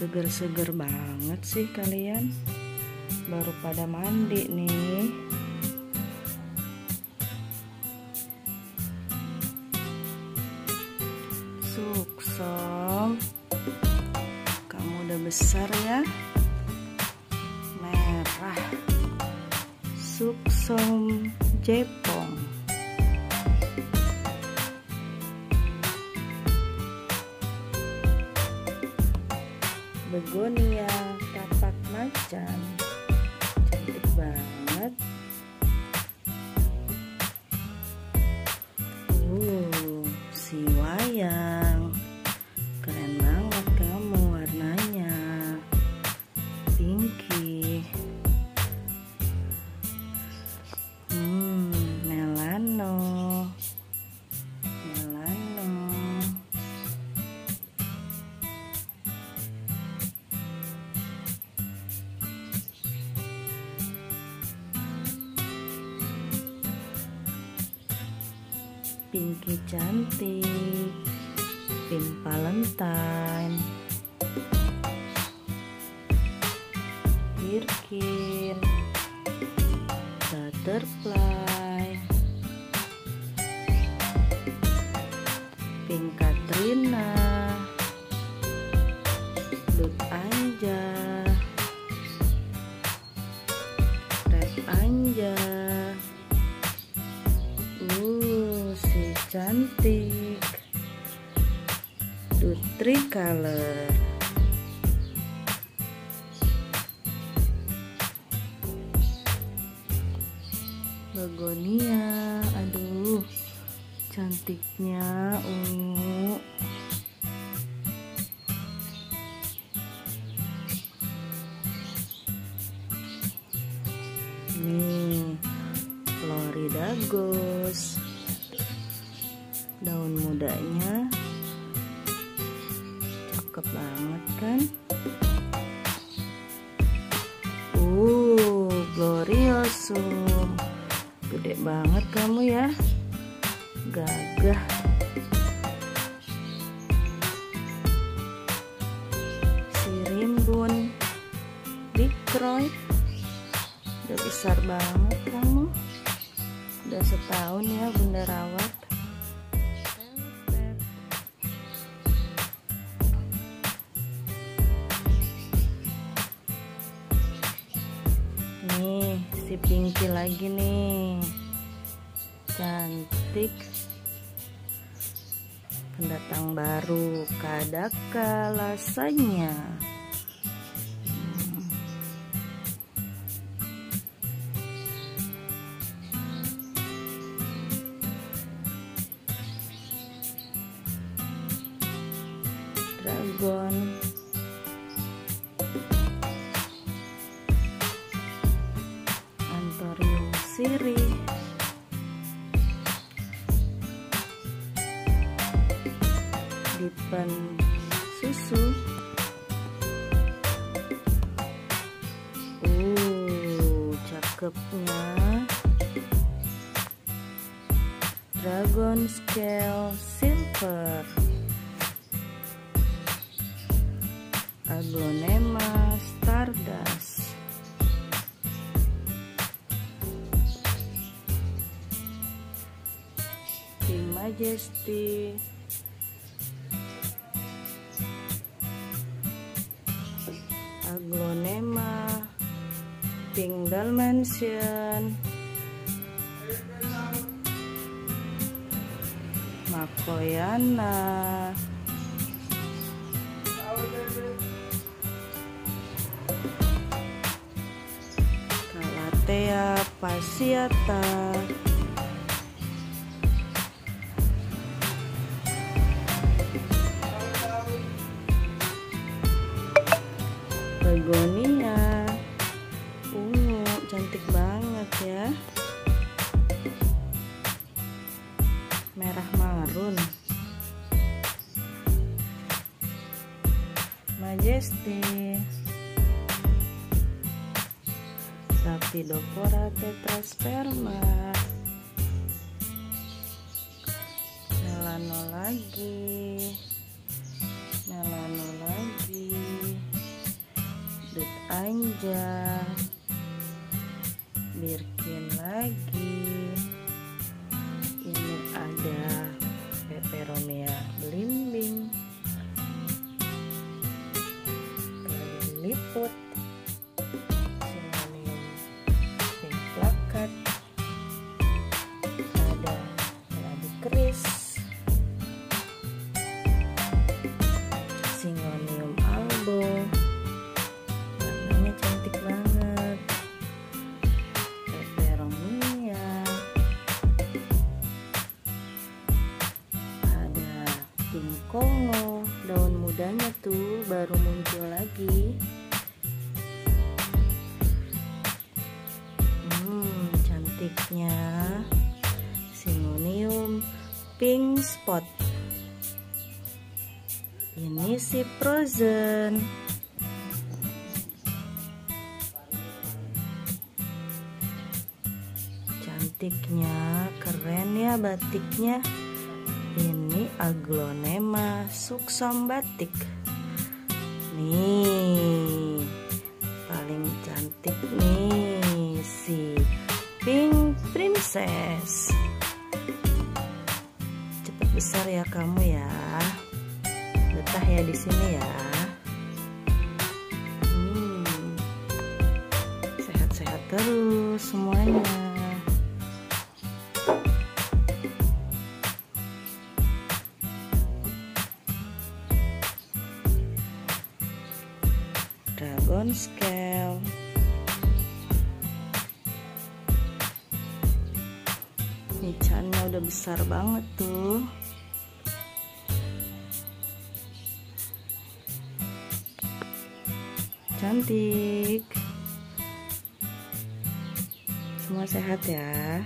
seger-seger banget sih kalian. Baru pada mandi nih. Suksom kamu udah besar ya? Merah. Suksom Jepong begonia tapak macan. Cantik banget Pinky cantik Pink Valentine Birkin cantik. Dutri color. Begonia. Aduh Cantiknya ungu. Nih Florida Ghost mudanya. Cakep banget kan? Uh gloriosum gede banget kamu ya. Gagah. Si rimbun big Croy udah besar banget kamu. Udah setahun ya bunda rawat nih si Pinky lagi nih. Cantik. Pendatang baru kadaka lasanya. Dragon Antorium siri dipen susu. Uh cakepnya. Dragon scale silver. Aglonema Majesty Aglonema Pink Dalmatian Makoyana. Calathea pasiata begonia ungu cantik banget ya. Merah marun. Majesty. Rapidopora tetrasperma. Melano lagi panjang birkin lagi. Ini ada peperonia belimbing. Liput tingkongo daun mudanya tuh baru muncul lagi. Cantiknya. Singonium pink spot. Ini si frozen. Cantiknya keren ya batiknya. Ini aglonema suksam batik nih paling cantik nih si Pink Princess. Cepat besar ya kamu ya. Betah ya di sini ya. Hmm. Sehat-sehat terus semuanya Dragon Scale. Ikannya udah besar banget tuh. Cantik. Semua sehat ya